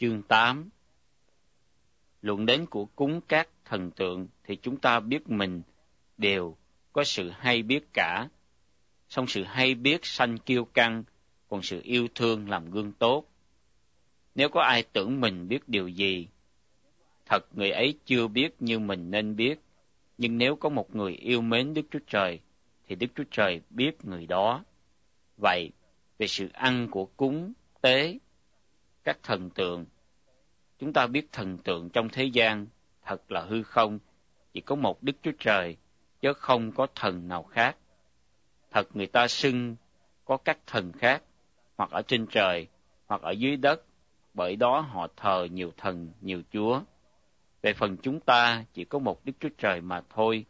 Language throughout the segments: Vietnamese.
chương 8. Luận đến của cúng các thần tượng thì chúng ta biết mình đều có sự hay biết cả. Song sự hay biết sanh kiêu căng, còn sự yêu thương làm gương tốt. Nếu có ai tưởng mình biết điều gì, thật người ấy chưa biết như mình nên biết. Nhưng nếu có một người yêu mến Đức Chúa Trời, thì Đức Chúa Trời biết người đó. Vậy, về sự ăn của cúng, tế, các thần tượng, chúng ta biết thần tượng trong thế gian thật là hư không, chỉ có một Đức Chúa Trời, chứ không có thần nào khác. Thật người ta xưng có các thần khác, hoặc ở trên trời, hoặc ở dưới đất, bởi đó họ thờ nhiều thần, nhiều chúa. Về phần chúng ta chỉ có một Đức Chúa Trời mà thôi,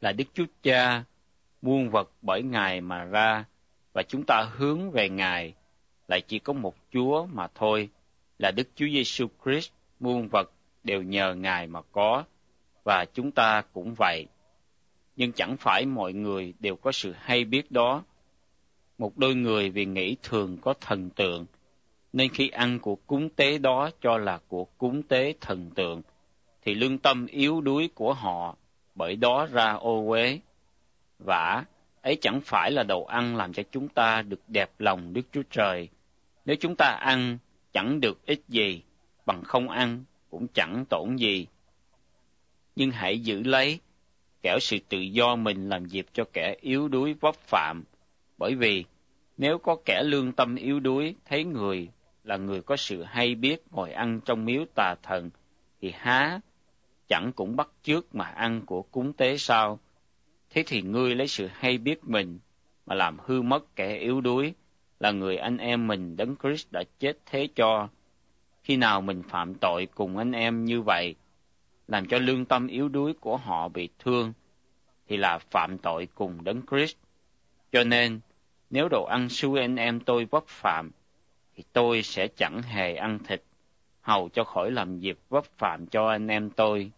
là Đức Chúa Cha, muôn vật bởi Ngài mà ra, và chúng ta hướng về Ngài, lại chỉ có một Chúa mà thôi, là Đức Chúa Giêsu Christ, muôn vật đều nhờ Ngài mà có, và chúng ta cũng vậy. Nhưng chẳng phải mọi người đều có sự hay biết đó. Một đôi người vì nghĩ thường có thần tượng, nên khi ăn của cúng tế đó cho là của cúng tế thần tượng, thì lương tâm yếu đuối của họ bởi đó ra ô uế. Vả, ấy chẳng phải là đồ ăn làm cho chúng ta được đẹp lòng Đức Chúa Trời. Nếu chúng ta ăn, chẳng được ích gì, bằng không ăn cũng chẳng tổn gì. Nhưng hãy giữ lấy, kẻo sự tự do mình làm dịp cho kẻ yếu đuối vấp phạm, bởi vì nếu có kẻ lương tâm yếu đuối thấy người là người có sự hay biết ngồi ăn trong miếu tà thần, thì há chẳng cũng bắt chước mà ăn của cúng tế sao? Thế thì ngươi lấy sự hay biết mình mà làm hư mất kẻ yếu đuối, là người anh em mình đấng Christ đã chết thế cho. Khi nào mình phạm tội cùng anh em như vậy, làm cho lương tâm yếu đuối của họ bị thương, thì là phạm tội cùng đấng Christ. Cho nên, nếu đồ ăn xui anh em tôi vấp phạm, thì tôi sẽ chẳng hề ăn thịt, hầu cho khỏi làm dịp vấp phạm cho anh em tôi.